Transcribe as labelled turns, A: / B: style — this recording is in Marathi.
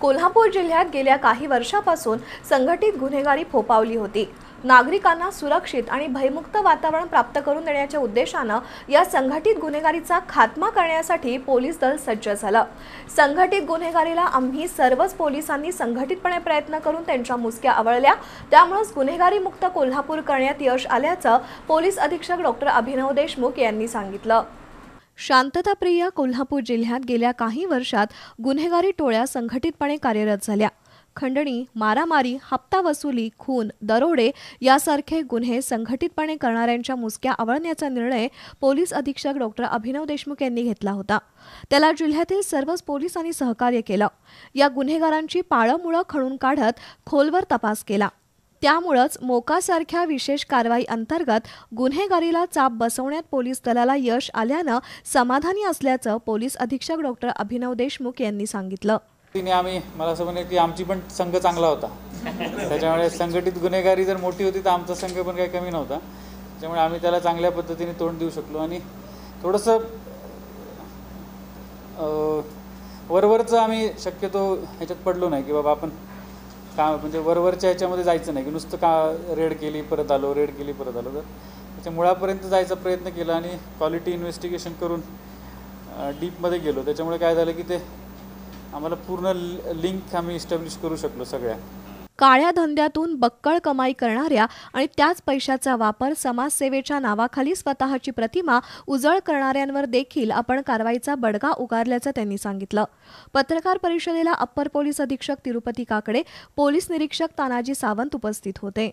A: कोल्हापूर जिल्ह्यात गेल्या काही वर्षापासून संघटित गुन्हेगारी फोपावली होती. नागरिकांना सुरक्षित आणि भयमुक्त वातावरण प्राप्त करून देण्याच्या उद्देशानं या संघटित गुन्हेगारीचा खात्मा करण्यासाठी पोलीस दल सज्ज झालं. संघटित गुन्हेगारीला आम्ही सर्वच पोलिसांनी संघटितपणे प्रयत्न करून त्यांच्या मुसक्या आवळल्या. त्यामुळेच गुन्हेगारी मुक्त कोल्हापूर करण्यात यश आल्याचं पोलीस अधीक्षक डॉक्टर अभिनव देशमुख यांनी सांगितलं. शांतताप्रिय कोल्हापूर जिल्ह्यात गेल्या काही वर्षात गुन्हेगारी टोळ्या संघटितपणे कार्यरत झाल्या. खंडणी मारामारी हप्ता वसुली खून दरोडे यासारखे गुन्हे संघटितपणे करणाऱ्यांच्या मुसक्या आवळण्याचा निर्णय पोलीस अधीक्षक डॉक्टर अभिनव देशमुख यांनी घेतला होता. त्याला जिल्ह्यातील सर्वच पोलिसांनी सहकार्य केलं. या गुन्हेगारांची पाळंमुळं खणून काढत खोलवर तपास केला. त्यामुळंच मोकासारख्या विशेष कारवाई अंतर्गत गुन्हेगारीला चाप बसवण्यात पोलीस दलाला यश आल्यानं समाधानी असल्याचं पोलीस अधीक्षक डॉक्टर अभिनव देशमुख यांनी सांगितलं.
B: तिने आम्ही मला असं म्हणे की आमची पण संघ चांगला होता. त्याच्यामुळे संघटित गुन्हेगारी जर मोठी होती तर आमचा संघ पण काही कमी नव्हता. त्यामुळे आम्ही त्याला चांगल्या पद्धतीने तोंड देऊ शकलो आणि थोडंसं वरवरचं आम्ही शक्यतो ह्याच्यात पडलो नाही की बाबा आपण का म्हणजे वरवरच्या ह्याच्यामध्ये जायचं नाही की नुसतं का रेड केली परत आलो रेड केली परत आलो. तर त्याच्या मुळापर्यंत जायचा प्रयत्न केला आणि क्वालिटी इन्व्हेस्टिगेशन करून डीपमध्ये गेलो. त्याच्यामुळे काय झालं की ते आम्हाला पूर्ण लिंक आम्ही इस्टॅब्लिश करू शकलो सगळ्या.
A: काळ्या धंद्यातून बक्कळ कमाई करणाऱ्या आणि त्याच पैशाचा वापर समाजसेवेच्या नावाखाली स्वतःची प्रतिमा उजळ करणाऱ्यांवर देखील आपण कारवाईचा बडगा उगारल्याचं त्यांनी सांगितलं. पत्रकार परिषदेला अप्पर पोलीस अधीक्षक तिरुपती काकडे पोलीस निरीक्षक तानाजी सावंत उपस्थित होते.